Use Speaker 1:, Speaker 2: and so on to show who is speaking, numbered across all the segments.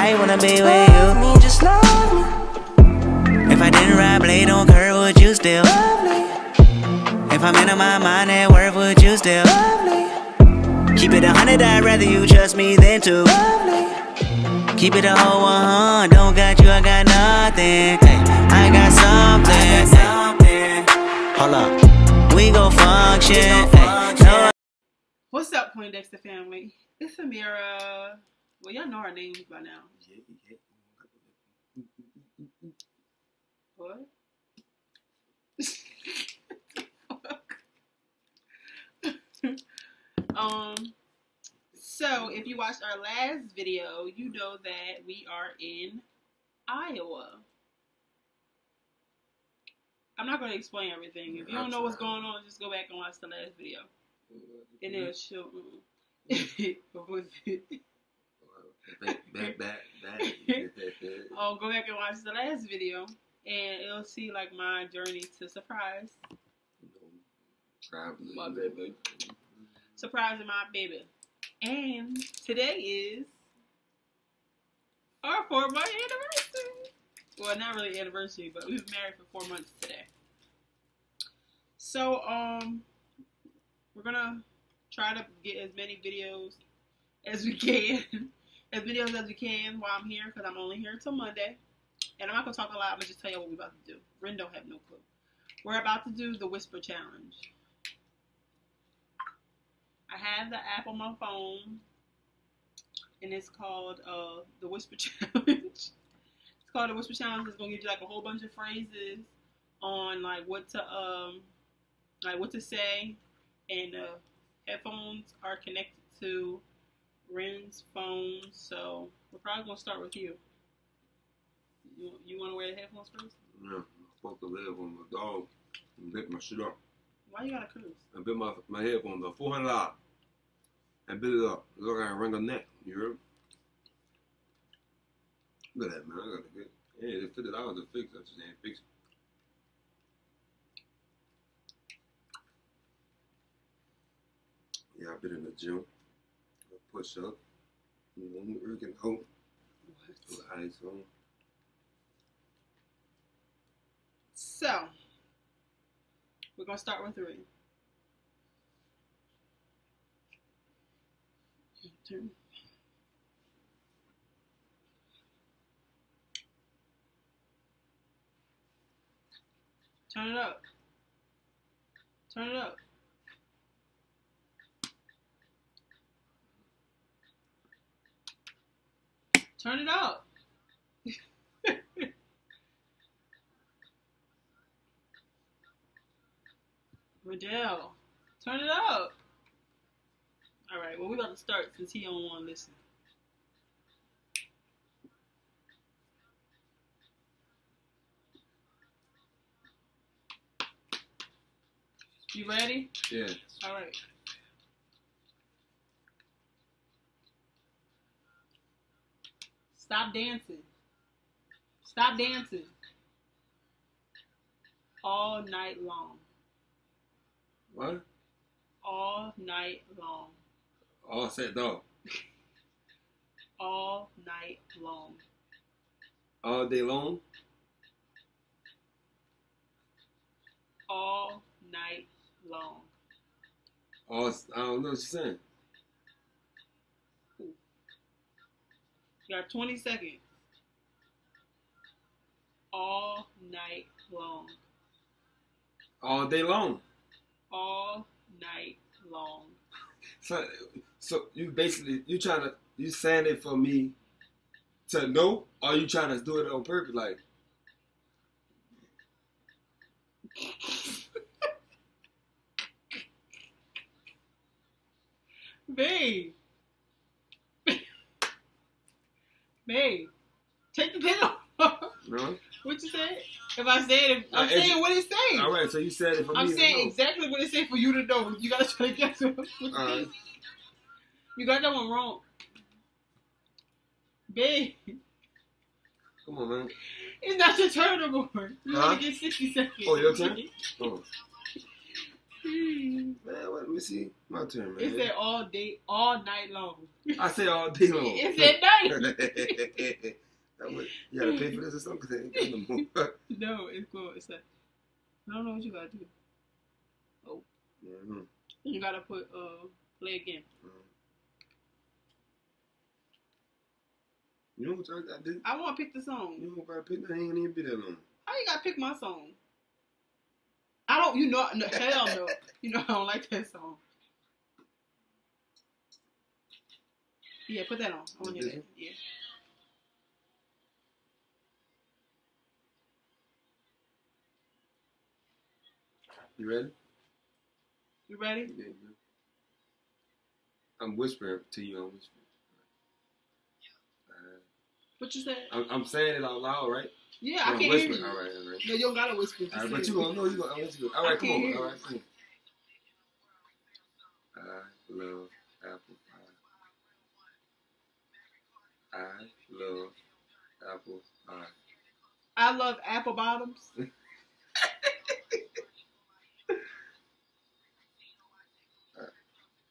Speaker 1: I wanna be with you.
Speaker 2: Love me, just love me.
Speaker 1: If I didn't ride blade on curve, would you still?
Speaker 2: Lovely,
Speaker 1: If I'm in my mind at work, would you still?
Speaker 2: lovely,
Speaker 1: Keep it a hundred, I'd rather you trust me than two.
Speaker 2: lovely.
Speaker 1: Keep it a whole one, don't got you, I got nothing. Hey, I got something. Hey, hold up, we gon' function. Hey, no,
Speaker 3: What's up, Poindexter family? It's Amira. Well, y'all know our names by now. What? um. So, if you watched our last video, you know that we are in Iowa. I'm not going to explain everything. If you don't know what's going on, just go back and watch the last video, and it'll show. What was?
Speaker 4: Back, back, back, back.
Speaker 3: Oh, go back and watch the last video, and it'll see like my journey to surprise,
Speaker 4: Traveling.
Speaker 3: My baby. surprising my baby. And today is our four month anniversary. Well, not really anniversary, but we've been married for four months today. So, um, we're gonna try to get as many videos as we can, as videos as we can while I'm here, because I'm only here until Monday. And I'm not gonna talk a lot. I'm gonna just tell you what we're about to do. Ren don't have no clue. We're about to do the Whisper Challenge. I have the app on my phone, and it's called uh, the Whisper Challenge. it's called the Whisper Challenge. It's gonna give you like a whole bunch of phrases on like what to um like what to say, and uh, headphones are connected to Ren's phone. So we're probably gonna start with you. You, you want to wear the headphones first?
Speaker 4: Yeah, I'm supposed to live on my dog and bit my shit up.
Speaker 3: Why you gotta cruise?
Speaker 4: I bit my my headphones up, four hundred dollars. I bit it up. Look, I ring a neck. You heard? Look at that, man. I got to get. Yeah, they fifty dollars to fix. I just ain't fix it. Yeah, I've been in the gym. Push up. You know, working out. With ice on.
Speaker 3: So, we're gonna start with three. Turn. Turn it up. Turn it up. Turn it up. Riddell, turn it up. All right, well, we're about to start since he don't want to listen. You ready?
Speaker 4: Yeah.
Speaker 3: All right. Stop dancing. Stop dancing. All night long.
Speaker 4: What?
Speaker 3: All night long.
Speaker 4: All set dog.
Speaker 3: All night long.
Speaker 4: All day long.
Speaker 3: All night long.
Speaker 4: All I don't know what you're saying.
Speaker 3: You got 20 seconds. All night long.
Speaker 4: All day long.
Speaker 3: All night long.
Speaker 4: So, so you basically you trying to you saying it for me to know, or you trying to do it on purpose? Like,
Speaker 3: Babe. Babe. Take the pen off.
Speaker 4: no?
Speaker 3: what you say? If I said it, I'm
Speaker 4: if-
Speaker 3: saying what it's saying.
Speaker 4: All right, so you said it for
Speaker 3: I'm
Speaker 4: me. to
Speaker 3: saying
Speaker 4: know.
Speaker 3: exactly what it said for you to know. You gotta try to guess what it
Speaker 4: right.
Speaker 3: You got that one wrong. Babe,
Speaker 4: Come on, man.
Speaker 3: it's not your turn no more. You
Speaker 4: Huh?
Speaker 3: only get 60 seconds.
Speaker 4: Oh, your turn? Oh. Man, what, let me see. My turn, man.
Speaker 3: It said all day, all night long.
Speaker 4: I say all day long.
Speaker 3: It said night.
Speaker 4: Was, you gotta pay for this or something? 'Cause I ain't no more.
Speaker 3: no, it's cool. It's like I don't know what you gotta do.
Speaker 4: Mhm.
Speaker 3: You gotta put uh play again.
Speaker 4: You know what I did?
Speaker 3: I want to pick the song.
Speaker 4: You know what I picked? I ain't even be that long.
Speaker 3: How you gotta pick my song? I don't. You know, no, hell no. You know I don't like that song. Yeah, put that on. To hear that. Yeah.
Speaker 4: You ready?
Speaker 3: You ready?
Speaker 4: Yeah, I'm whispering to you. I'm whispering. Uh,
Speaker 3: What you said?
Speaker 4: I'm, I'm saying it out loud, right?
Speaker 3: Yeah, I can't hear you.
Speaker 4: All right, all right.
Speaker 3: No, you don't gotta whisper.
Speaker 4: All right, but you gonna know you gonna. I want you to. All
Speaker 3: I
Speaker 4: come on. All
Speaker 3: right,
Speaker 4: right, sing. I love apple pie. I love apple pie.
Speaker 3: I love apple bottoms.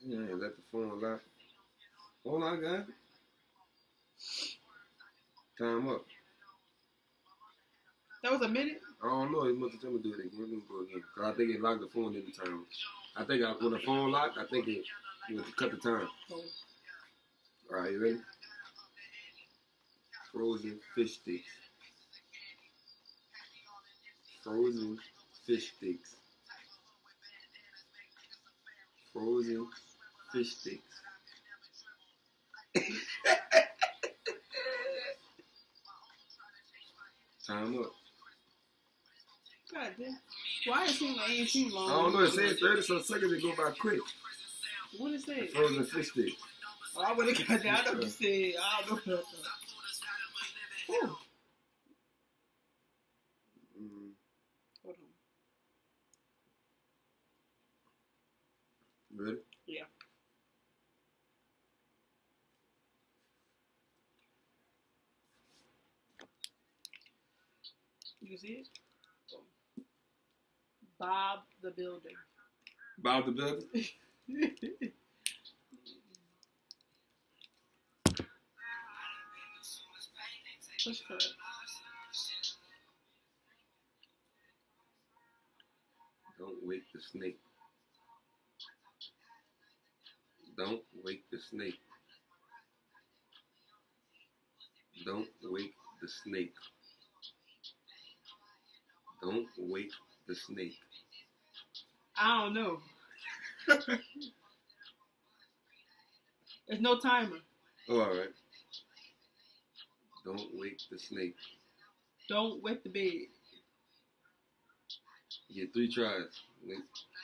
Speaker 4: Yeah, let the phone lock. Hold on, guys. Time up.
Speaker 3: That was a minute.
Speaker 4: I don't know. He must have told me to do it again. Let me go again. Cause I think it locked the phone in the time. I think I, when the phone locked, I think it, it to cut the time.
Speaker 3: Oh.
Speaker 4: All right, you ready? Frozen fish sticks. Frozen fish sticks. Frozen fish sticks. Time up.
Speaker 3: God damn. Why it seem like it too long?
Speaker 4: I don't know. It said 30 some seconds. It go by quick.
Speaker 3: What is that?
Speaker 4: Frozen fish sticks.
Speaker 3: Oh, I would have got that. I know what you said. I don't know what I thought. Whew.
Speaker 4: Mm,
Speaker 3: Hold on.
Speaker 4: ready?
Speaker 3: Yeah. You see it? Bob the Builder.
Speaker 4: Bob the Builder.
Speaker 3: Push cut.
Speaker 4: Don't wake the snake. Don't wake the snake. Don't wake the snake. Don't wake the snake.
Speaker 3: I don't know. There's no timer.
Speaker 4: Oh, all right. Don't wake the snake.
Speaker 3: Don't wet the bed.
Speaker 4: You get three tries.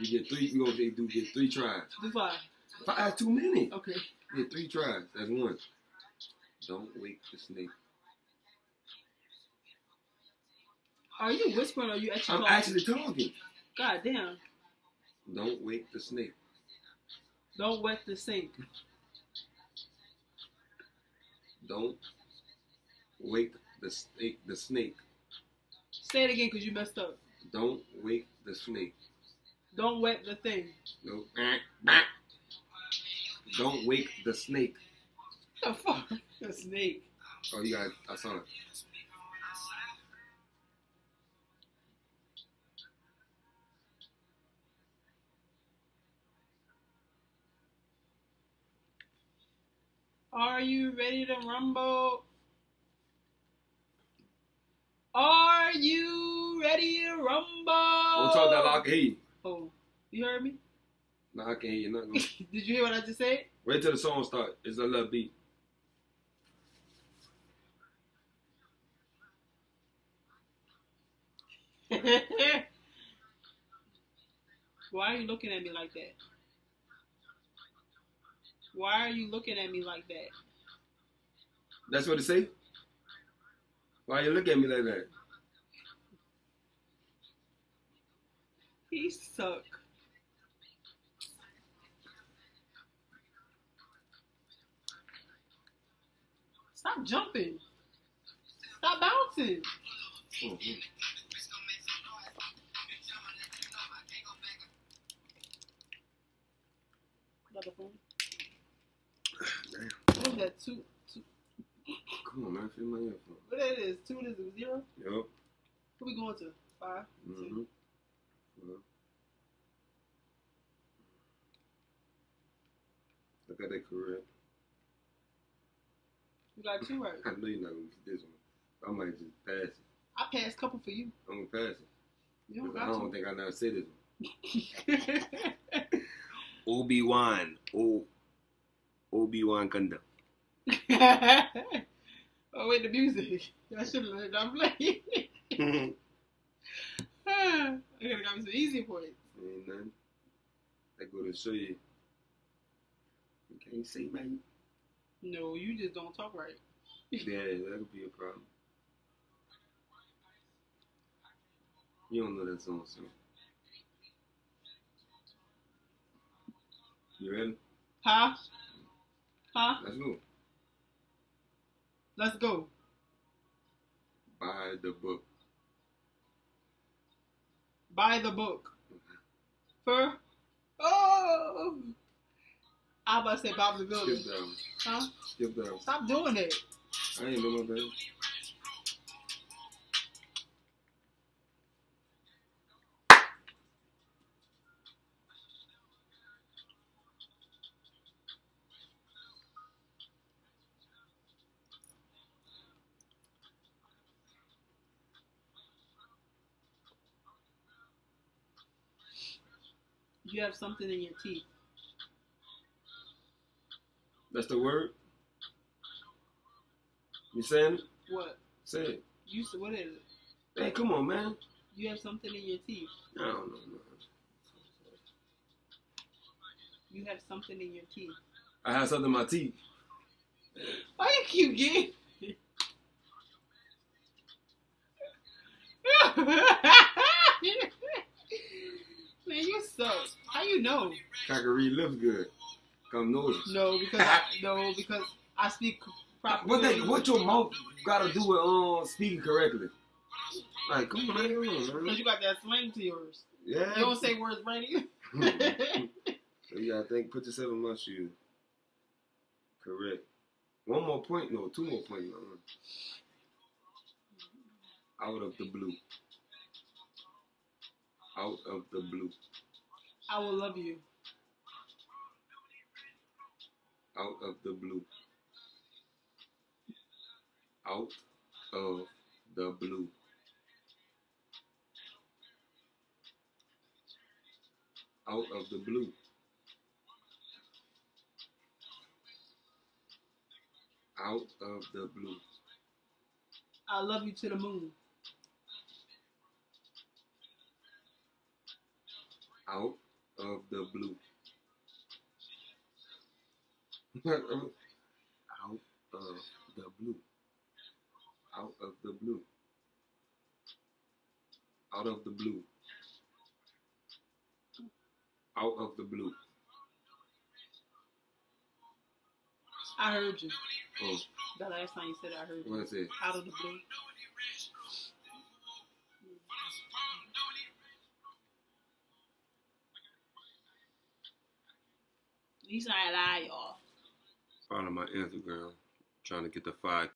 Speaker 4: You get three. You gonna do get three tries.
Speaker 3: Do five.
Speaker 4: Five too many.
Speaker 3: Okay.
Speaker 4: You get three tries. That's one. Don't wake the snake.
Speaker 3: Are you whispering or are you actually
Speaker 4: I'm
Speaker 3: talking?
Speaker 4: actually talking.
Speaker 3: God damn.
Speaker 4: Don't wake the snake.
Speaker 3: Don't wet the sink.
Speaker 4: Don't wake the snake. The snake.
Speaker 3: Say it again because you messed up.
Speaker 4: Don't wake the snake.
Speaker 3: Don't wet the thing.
Speaker 4: No. Don't wake the snake.
Speaker 3: The fuck? The snake.
Speaker 4: Oh, you got. I saw it.
Speaker 3: Are you ready to rumble? Are you ready to rumble?
Speaker 4: Don't talk that loud. I can hear you.
Speaker 3: Oh, you heard me?
Speaker 4: No, I can't hear you. Nothing.
Speaker 3: Did you hear what I just said?
Speaker 4: Wait till the song start. It's a little beat.
Speaker 3: Why are you looking at me like that? Why are you looking at me like that?
Speaker 4: That's what it say. Why are you look at me like that?
Speaker 3: He suck. Stop jumping. Stop bouncing.
Speaker 4: Mhm.
Speaker 3: Another phone.
Speaker 4: Damn.
Speaker 3: What that? Two, two.
Speaker 4: Come on, man. Feel my earphone.
Speaker 3: What that is? Two is a zero?
Speaker 4: Yup.
Speaker 3: What we going to? Five?
Speaker 4: Mm-hmm. Well, look at that correct.
Speaker 3: You got two right.
Speaker 4: I know you're not gonna get this one. I might just pass it.
Speaker 3: I passed a couple for you.
Speaker 4: I'm gonna pass it.
Speaker 3: You don't
Speaker 4: I don't think I never said this one.
Speaker 3: two.
Speaker 4: Obi Wan. O Obi Wan Kanda.
Speaker 3: oh wait, the music. I should have let it down play.
Speaker 4: Ain't
Speaker 3: I gotta got me some easy points.
Speaker 4: nothing. I go to show you. You can't say man.
Speaker 3: No, you just don't talk right.
Speaker 4: Yeah, that could be a problem. You don't know that song, so. You ready?
Speaker 3: Huh? Huh?
Speaker 4: Let's go.
Speaker 3: Let's go.
Speaker 4: Buy the book.
Speaker 3: Buy the book. Mm-hmm. For oh, I about to say Bob the Builder.
Speaker 4: Skip that one.
Speaker 3: Huh?
Speaker 4: Skip that one.
Speaker 3: Stop doing it.
Speaker 4: I ain't my bad.
Speaker 3: You have something in your teeth.
Speaker 4: That's the word? You saying it?
Speaker 3: What?
Speaker 4: Say it.
Speaker 3: You what is it?
Speaker 4: Hey, come on, man.
Speaker 3: You have something in your teeth.
Speaker 4: I don't know, man.
Speaker 3: You have something in your teeth.
Speaker 4: I have something in my teeth.
Speaker 3: Why you keep getting? Man, you suck. How you know?
Speaker 4: Cockery lips good. Come notice.
Speaker 3: No, because I, no, because I speak properly.
Speaker 4: What they, what your mouth gotta do with um speaking correctly? Like, come on, man. Come on,
Speaker 3: Because you got that slang to yours.
Speaker 4: Yeah.
Speaker 3: You don't say words right either.
Speaker 4: So you gotta think, put yourself in my shoes. Correct. One more point, no, two more points. uh-uh. Out of the blue. Out of the blue.
Speaker 3: I will love you.
Speaker 4: Out of the blue. Out of the blue. Out of the blue. Out of the blue.
Speaker 3: I love you to the moon.
Speaker 4: Out of the blue. Out of the blue. Out of the blue. Out of the blue. Out of the blue.
Speaker 3: I heard you.
Speaker 4: Oh,
Speaker 3: The last time you said it, I heard
Speaker 4: what
Speaker 3: you.
Speaker 4: is it?
Speaker 3: Out of the blue. He's not lie, y'all.
Speaker 4: Follow my Instagram. Trying to get the five.